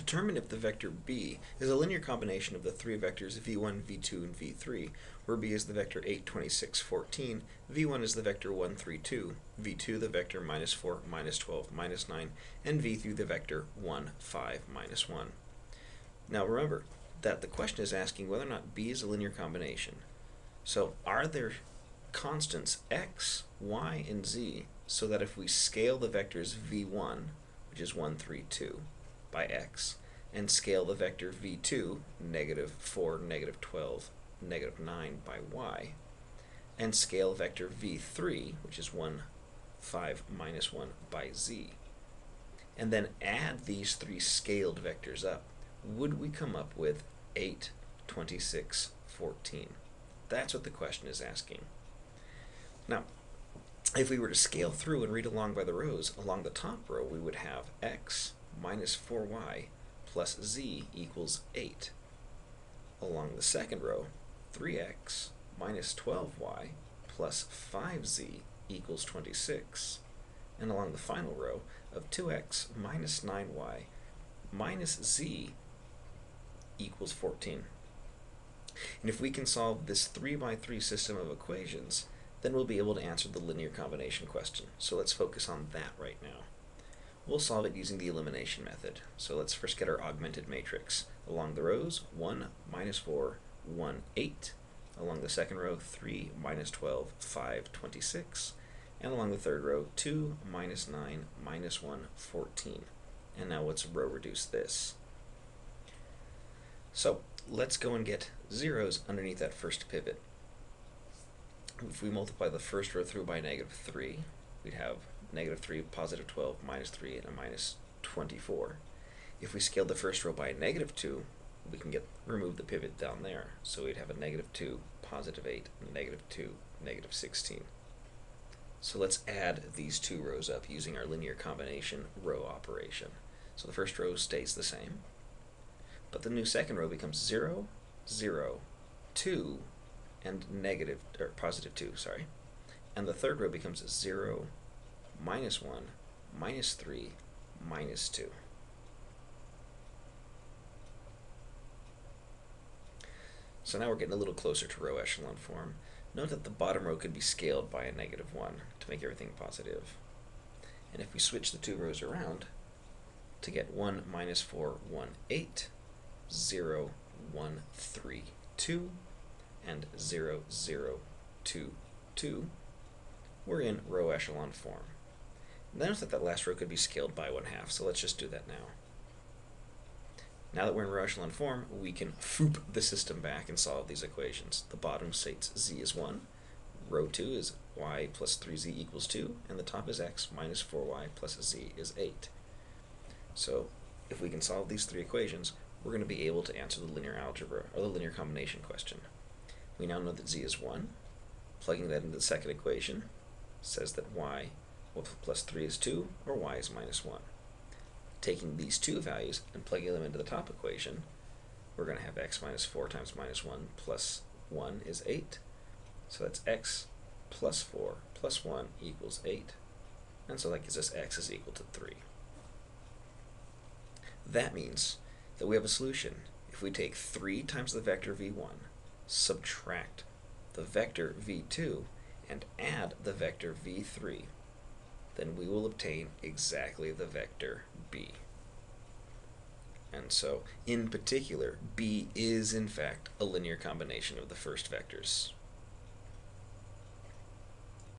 Determine if the vector b is a linear combination of the three vectors v1, v2, and v3, where b is the vector 8, 26, 14, v1 is the vector 1, 3, 2, v2 the vector minus 4, minus 12, minus 9, and v3 the vector 1, 5, minus 1. Now remember that the question is asking whether or not b is a linear combination. So are there constants x, y, and z so that if we scale the vectors v1, which is 1, 3, 2, by x, and scale the vector v2, negative 4, negative 12, negative 9 by y, and scale vector v3, which is 1, 5, minus 1 by z, and then add these three scaled vectors up, would we come up with 8, 26, 14? That's what the question is asking. Now, if we were to scale through and read along by the rows, along the top row we would have x minus 4y plus z equals 8. Along the second row, 3x minus 12y plus 5z equals 26. And along the final row of 2x minus 9y minus z equals 14. And if we can solve this 3 by 3 system of equations, then we'll be able to answer the linear combination question. So let's focus on that right now. We'll solve it using the elimination method. So let's first get our augmented matrix. Along the rows, 1, minus 4, 1, 8. Along the second row, 3, minus 12, 5, 26. And along the third row, 2, minus 9, minus 1, 14. And now let's row reduce this. So let's go and get zeros underneath that first pivot. If we multiply the first row through by negative 3, we'd have negative 3, positive 12, minus 3, and a minus 24. If we scale the first row by a negative 2, we can get remove the pivot down there. So we'd have a negative 2, positive 8, negative 2, negative 16. So let's add these two rows up using our linear combination row operation. So the first row stays the same, but the new second row becomes 0, 0, 2, and negative, or positive 2, sorry. And the third row becomes 0, minus 1, minus 3, minus 2. So now we're getting a little closer to row echelon form. Note that the bottom row could be scaled by a negative 1 to make everything positive. And if we switch the two rows around to get 1 minus 4, 1, 8, 0, 1, 3, 2, and 0, 0, 2, 2, we're in row echelon form. Notice that that last row could be scaled by one half, so let's just do that now. Now that we're in echelon form, we can foop the system back and solve these equations. The bottom states z is 1, row 2 is y plus 3z equals 2, and the top is x minus 4y plus z is 8. So if we can solve these three equations, we're going to be able to answer the linear algebra, or the linear combination question. We now know that z is 1. Plugging that into the second equation says that y well, plus 3 is 2, or y is minus 1. Taking these two values and plugging them into the top equation, we're going to have x minus 4 times minus 1 plus 1 is 8. So that's x plus 4 plus 1 equals 8. And so that gives us x is equal to 3. That means that we have a solution. If we take 3 times the vector v1, subtract the vector v2, and add the vector v3, then we will obtain exactly the vector b. And so, in particular, b is in fact a linear combination of the first vectors.